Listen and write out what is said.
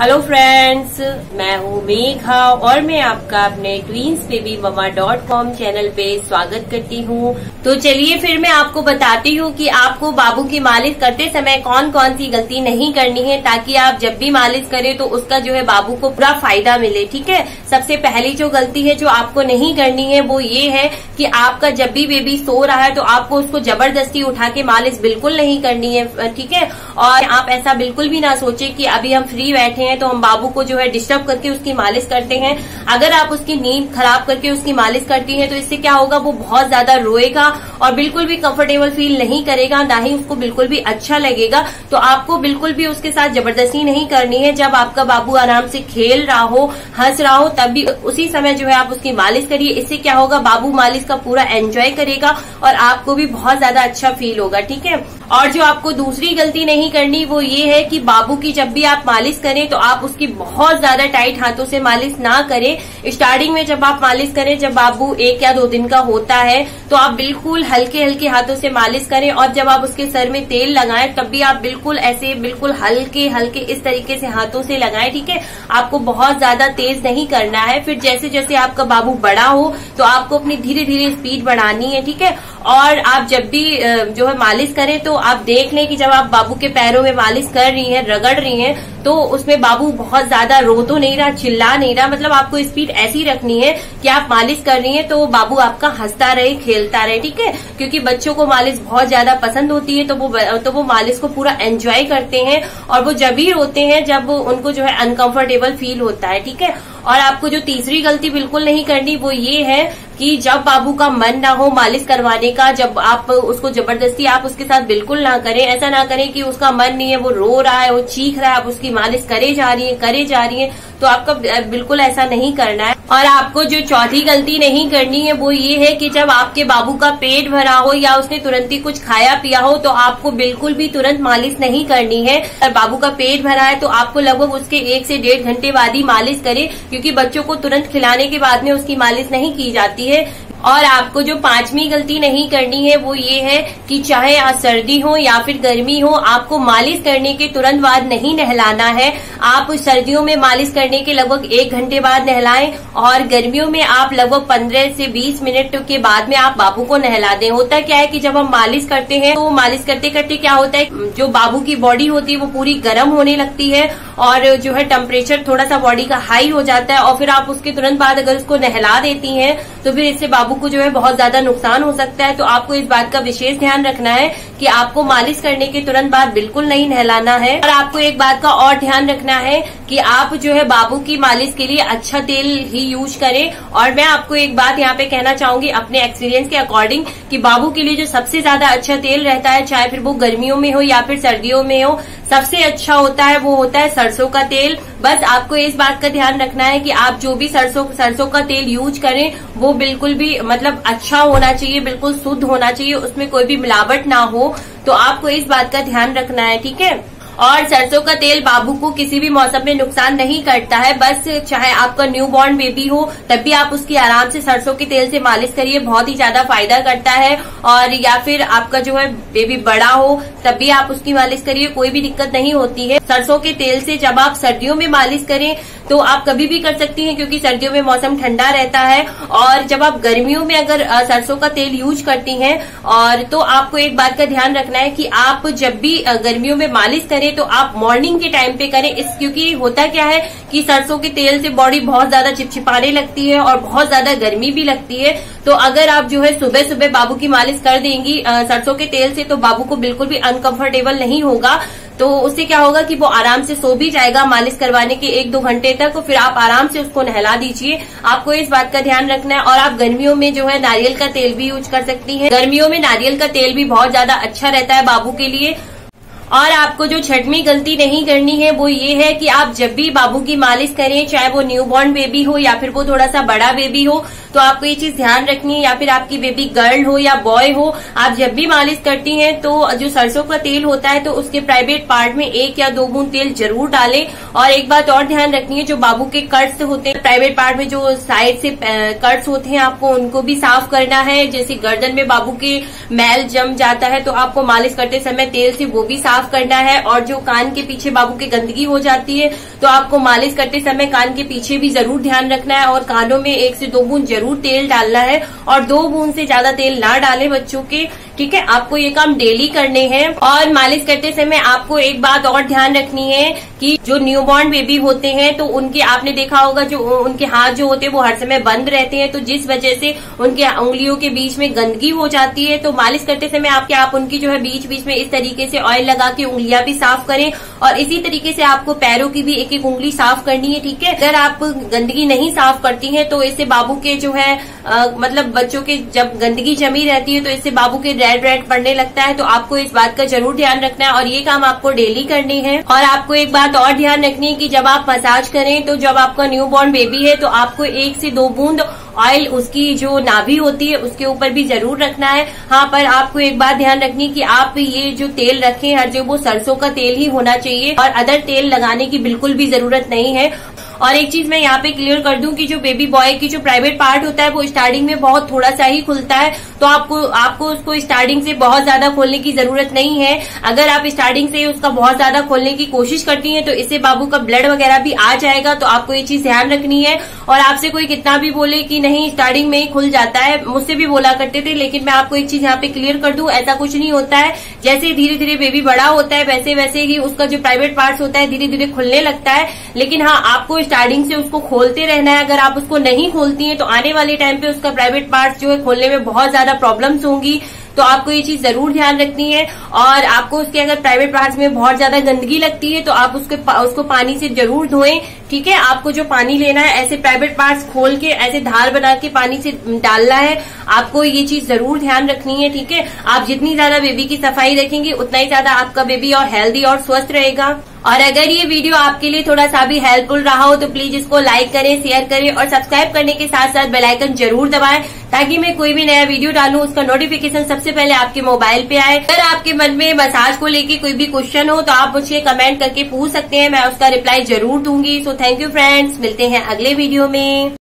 Hello friends मैं हूँ मेघा और मैं आपका अपने twins baby mama dot com channel पे स्वागत करती हूँ। तो चलिए फिर मैं आपको बताती हूँ कि आपको बाबू की मालिश करते समय कौन कौन सी गलती नहीं करनी है, ताकि आप जब भी मालिश करें तो उसका जो है बाबू को पूरा फ़ायदा मिले, ठीक है? सबसे पहली जो गलती है जो आपको नहीं करनी है, वो ये है कि आपका जब भी बेबी सो रहा है तो आपको उसको ज़बरदस्ती उठा के मालिश बिल्कुल नहीं करनी है, ठीक है? और आप ऐसा बिल्कुल भी ना सोचे कि अभी हम फ्री बैठे हैं तो हम बाबू को जो है डिस्टर्ब करके उसकी मालिश करते हैं। अगर आप उसकी नींद खराब करके उसकी मालिश करती हैं तो इससे क्या होगा? वो बहुत ज़्यादा रोएगा और बिल्कुल भी कंफर्टेबल फील नहीं करेगा, ना ही उसको बिल्कुल भी अच्छा लगेगा। तो आपको बिल्कुल भी उसके साथ ज़बरदस्ती नहीं करनी है। जब आपका बाबू आराम से खेल रहा हो, हंस रहा हो, तब भी उसी समय जो है आप उसकी मालिश करिए। इससे क्या होगा? बाबू मालिश का पूरा एंजॉय करेगा और आपको भी बहुत ज़्यादा अच्छा फील होगा, ठीक है? और जो आपको दूसरी गलती नहीं करनी, वो ये है कि बाबू की जब भी आप मालिश करें तो आप उसकी बहुत ज़्यादा टाइट हाथों से मालिश ना करें। स्टार्टिंग में जब आप मालिश करें, जब बाबू एक या दो दिन का होता है तो आप बिल्कुल हल्के हल्के हाथों से मालिश करें और जब आप उसके सर में तेल लगाएँ, तब भी आप बिल्कुल ऐसे, बिल्कुल हल्के हल्के इस तरीके से हाथों से लगाएँ, ठीक है? आपको बहुत ज़्यादा तेज नहीं करना है। फिर जैसे जैसे आपका बाबू बड़ा हो तो आपको अपनी धीरे धीरे स्पीड बढ़ानी है, ठीक है? और आप जब भी जो है मालिश करें तो आप देख लें कि जब आप बाबू के पैरों में मालिश कर रही हैं, रगड़ रही हैं तो उसमें बाबू, बहुत ज़्यादा रो तो नहीं रहा, चिल्ला नहीं रहा मतलब आपको स्पीड ऐसी रखनी है कि आप मालिश कर रही है तो बाबू आपका हंसता रहे, खेलता रहे, ठीक है? क्योंकि बच्चों को मालिश बहुत ज़्यादा पसंद होती है तो वो तो वो मालिश को पूरा एंजॉय करते हैं और वो जब ही रोते हैं, जब उनको जो है अनकंफर्टेबल फील होता है, ठीक है? और आपको जो तीसरी गलती बिल्कुल नहीं करनी, वो ये है कि जब बाबू का मन ना हो मालिश करवाने का, जब आप उसको ज़बरदस्ती आप उसके साथ बिल्कुल ना करें, ऐसा ना करें कि उसका मन नहीं है, वो रो रहा है, वो चीख रहा है, आप उसकी मालिश करे जा रही है, करे जा रही है तो आपका बिल्कुल ऐसा नहीं करना है। और आपको जो चौथी गलती नहीं करनी है, वो ये है कि जब आपके बाबू का पेट भरा हो या उसने तुरंत ही कुछ खाया पिया हो तो आपको बिल्कुल भी तुरंत मालिश नहीं करनी है। और बाबू का पेट भरा है तो आपको लगभग उसके एक से डेढ़ घंटे बाद ही मालिश करें, क्योंकि बच्चों को तुरंत खिलाने के बाद में उसकी मालिश नहीं की जाती है। और आपको जो पांचवी गलती नहीं करनी है, वो ये है कि चाहे आज सर्दी हो या फिर गर्मी हो, आपको मालिश करने के तुरंत बाद नहीं नहलाना है। आप सर्दियों में मालिश करने के लगभग एक घंटे बाद नहलाएँ और गर्मियों में आप लगभग पंद्रह से बीस मिनट के बाद में आप बाबू को नहला दें। होता क्या है कि जब हम मालिश करते हैं तो मालिश करते करते क्या होता है, जो बाबू की बॉडी होती है, वो पूरी गर्म होने लगती है और जो है टेम्परेचर थोड़ा सा बॉडी का हाई हो जाता है और फिर आप उसके तुरंत बाद अगर उसको नहला देती हैं तो फिर इससे बाबू को जो है बहुत ज़्यादा नुकसान हो सकता है। तो आपको इस बात का विशेष ध्यान रखना है कि आपको मालिश करने के तुरंत बाद बिल्कुल नहीं नहलाना है। और आपको एक बात का और ध्यान रखना है कि आप जो है बाबू की मालिश के लिए अच्छा तेल ही यूज़ करें। और मैं आपको एक बात यहाँ पे कहना चाहूँगी अपने एक्सपीरियंस के अकॉर्डिंग कि बाबू के लिए जो सबसे ज़्यादा अच्छा तेल रहता है, चाहे फिर वो गर्मियों में हो या फिर सर्दियों में हो, सबसे अच्छा होता है वो होता है सरसों का तेल। बस आपको इस बात का ध्यान रखना है कि आप जो भी सरसों सरसों का तेल यूज़ करें, वो बिल्कुल भी मतलब अच्छा होना चाहिए, बिल्कुल शुद्ध होना चाहिए, उसमें कोई भी मिलावट ना हो। तो आपको इस बात का ध्यान रखना है ठीक है? और सरसों का तेल बाबू को किसी भी मौसम में नुकसान नहीं करता है। बस चाहे आपका न्यू बॉर्न बेबी हो, तब भी आप उसकी आराम से सरसों के तेल से मालिश करिए, बहुत ही ज़्यादा फ़ायदा करता है। और या फिर आपका जो है बेबी बड़ा हो, तब भी आप उसकी मालिश करिए, कोई भी दिक्कत नहीं होती है। सरसों के तेल से जब आप सर्दियों में मालिश करें तो आप कभी भी कर सकती हैं, क्योंकि सर्दियों में मौसम ठंडा रहता है। और जब आप गर्मियों में अगर सरसों का तेल यूज़ करती हैं, और तो आपको एक बात का ध्यान रखना है कि आप जब भी गर्मियों में मालिश करें तो आप मॉर्निंग के टाइम पे करें। इस, क्योंकि होता क्या है कि सरसों के तेल से बॉडी बहुत ज़्यादा चिपचिपाने लगती है और बहुत ज़्यादा गर्मी भी लगती है। तो अगर आप जो है सुबह सुबह बाबू की मालिश कर देंगी सरसों के तेल से तो बाबू को बिल्कुल भी अनकंफर्टेबल नहीं होगा। तो उससे क्या होगा कि वो आराम से सो भी जाएगा मालिश करवाने के एक दो घंटे तक। फिर आप आराम से उसको नहला दीजिए। आपको इस बात का ध्यान रखना है और आप गर्मियों में जो है नारियल का तेल भी यूज़ कर सकती हैं। गर्मियों में नारियल का तेल भी बहुत ज़्यादा अच्छा रहता है बाबू के लिए। और आपको जो छठवीं गलती नहीं करनी है, वो ये है कि आप जब भी बाबू की मालिश करें, चाहे वो न्यूबॉर्न बेबी हो या फिर वो थोड़ा सा बड़ा बेबी हो तो आपको ये चीज़ ध्यान रखनी है या फिर आपकी बेबी गर्ल हो या बॉय हो, आप जब भी मालिश करती हैं तो जो सरसों का तेल होता है तो उसके प्राइवेट पार्ट में एक या दो बूंद तेल ज़रूर डालें। और एक बात और ध्यान रखनी है, जो बाबू के कट्स होते हैं प्राइवेट पार्ट में जो साइड से कट्स होते हैं, आपको उनको भी साफ़ करना है। जैसे गर्दन में बाबू के मैल जम जाता है तो आपको मालिश करते समय तेल से वो भी साफ़ साफ़ करना है और जो कान के पीछे बाबू के गंदगी हो जाती है तो आपको मालिश करते समय कान के पीछे भी ज़रूर ध्यान रखना है और कानों में एक से दो बूंद ज़रूर तेल डालना है और दो बूंद से ज़्यादा तेल ना डालें बच्चों के। ठीक है? आपको ये काम डेली करने हैं और मालिश करते समय आपको एक बात और ध्यान रखनी है कि जो न्यूबॉर्न बेबी होते हैं तो उनके, आपने देखा होगा जो उनके हाथ जो होते हैं, वो हर समय बंद रहते हैं तो जिस वजह से उनके उंगलियों के बीच में गंदगी हो जाती है तो मालिश करते समय आपके, आप उनकी जो है बीच बीच में इस तरीके से ऑयल लगा के उंगलियाँ भी साफ़ करें और इसी तरीके से आपको पैरों की भी एक एक उंगली साफ़ करनी है, ठीक है? अगर आप गंदगी नहीं साफ़ करती हैं तो इससे बाबू के जो है आ, मतलब बच्चों के जब गंदगी जमी रहती है तो इससे बाबू के रेड रेड पड़ने लगता है तो आपको इस बात का ज़रूर ध्यान रखना है। और ये काम आपको डेली करनी है। और आपको एक बात और ध्यान रखनी है कि जब आप मसाज करें तो जब आपका न्यू बॉर्न बेबी है तो आपको एक से दो बूंद ऑयल उसकी जो नाभि होती है उसके ऊपर भी ज़रूर रखना है। हाँ पर आपको एक बात ध्यान रखनी कि आप ये जो तेल रखें हर जो वो सरसों का तेल ही होना चाहिए। और अदर तेल लगाने की बिल्कुल भी ज़रूरत नहीं है। और एक चीज़ मैं यहाँ पे क्लियर कर दूँ कि जो बेबी बॉय की जो प्राइवेट पार्ट होता है, वो स्टार्टिंग में बहुत थोड़ा सा ही खुलता है। तो आपको आपको उसको स्टार्टिंग से बहुत ज़्यादा खोलने की ज़रूरत नहीं है। अगर आप स्टार्टिंग से उसका बहुत ज़्यादा खोलने की कोशिश करती है तो इससे बाबू का ब्लड वगैरह भी आ जाएगा। तो आपको ये चीज़ ध्यान रखनी है। और आपसे कोई कितना भी बोले कि नहीं स्टार्टिंग में ही खुल जाता है, मुझसे भी बोला करते थे, लेकिन मैं आपको एक चीज़ यहाँ पे क्लियर कर दू, ऐसा कुछ नहीं होता है। जैसे धीरे धीरे बेबी बड़ा होता है वैसे वैसे ही उसका जो प्राइवेट पार्ट होता है धीरे धीरे खुलने लगता है। लेकिन हाँ आपको स्टार्टिंग से उसको खोलते रहना है। अगर आप उसको नहीं खोलती हैं तो आने वाले टाइम पे उसका प्राइवेट पार्ट जो है खोलने में बहुत ज़्यादा प्रॉब्लम्स होंगी। तो आपको ये चीज़ ज़रूर ध्यान रखनी है। और आपको उसके अगर प्राइवेट पार्ट्स में बहुत ज़्यादा गंदगी लगती है तो आप उसके उसको पानी से ज़रूर धोएँ, ठीक है? आपको जो पानी लेना है, ऐसे प्राइवेट पार्ट्स खोल के, ऐसे धार बना के पानी से डालना है। आपको ये चीज़ ज़रूर ध्यान रखनी है, ठीक है? आप जितनी ज़्यादा बेबी की सफ़ाई रखेंगे, उतना ही ज़्यादा आपका बेबी और हेल्दी और स्वस्थ रहेगा। और अगर ये वीडियो आपके लिए थोड़ा सा भी हेल्पफुल रहा हो तो प्लीज़ इसको लाइक करें शेयर करें और सब्सक्राइब करने के साथ साथ बेलाइकन ज़रूर दबाएँ, ताकि मैं कोई भी नया वीडियो डालूं, उसका नोटिफिकेशन सबसे पहले आपके मोबाइल पे आए। अगर आपके मन में मसाज को लेके कोई भी क्वेश्चन हो तो आप मुझे कमेंट करके पूछ सकते हैं, मैं उसका रिप्लाई ज़रूर दूँगी। सो थैंक यू फ्रेंड्स मिलते हैं अगले वीडियो में।